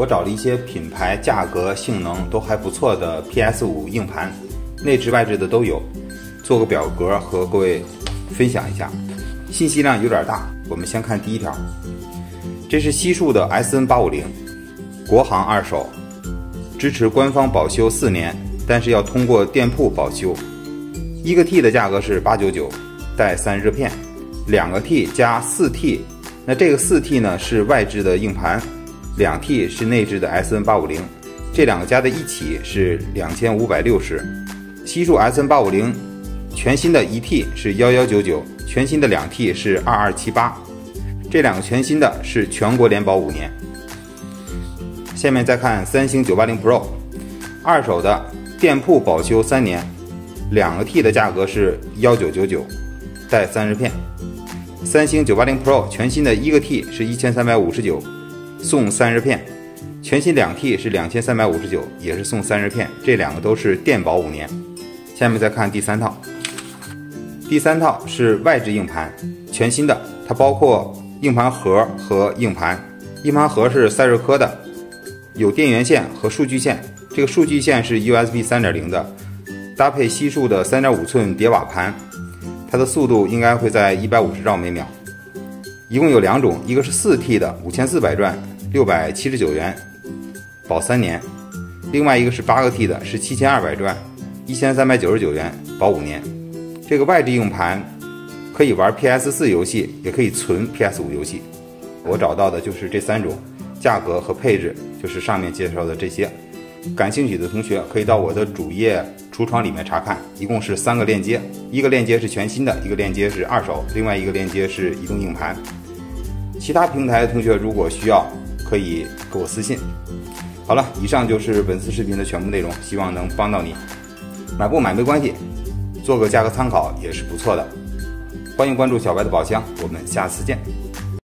我找了一些品牌、价格、性能都还不错的 PS5 硬盘，内置外置的都有，做个表格和各位分享一下。信息量有点大，我们先看第一条，这是西数的 SN850，国行二手，支持官方保修四年，但是要通过店铺保修。一个 T 的价格是八九九，带散热片，两个 T 加四 T，那这个四 T 呢是外置的硬盘。两 T 是内置的 SN 八五零，这两个加在一起是两千五百六十。西数 SN 八五零全新的一 T 是幺幺九九，全新的两 T 是二二七八。这两个全新的是全国联保五年。下面再看三星九八零 Pro，二手的店铺保修三年，两个 T 的价格是幺九九九，带散热片。三星九八零 Pro 全新的一个 T 是一千三百五十九。送散热片，全新两 T 是两千三百五十九，也是送散热片，这两个都是电保五年。下面再看第三套，第三套是外置硬盘，全新的，它包括硬盘盒和硬盘，硬盘盒是赛热科的，有电源线和数据线，这个数据线是 USB 三点零的，搭配西数的三点五寸叠瓦盘，它的速度应该会在一百五十兆每秒。一共有两种，一个是四 T 的五千四百转。六百七十九元，保三年；另外一个是八个 T 的，是七千二百转，一千三百九十九元，保五年。这个外置硬盘可以玩 PS 四游戏，也可以存 PS 五游戏。我找到的就是这三种，价格和配置就是上面介绍的这些。感兴趣的同学可以到我的主页橱窗里面查看，一共是三个链接，一个链接是全新的，一个链接是二手，另外一个链接是移动硬盘。其他平台的同学如果需要。可以给我私信。好了，以上就是本次视频的全部内容，希望能帮到你。买不买没关系，做个价格参考也是不错的。欢迎关注小白的宝箱，我们下次见。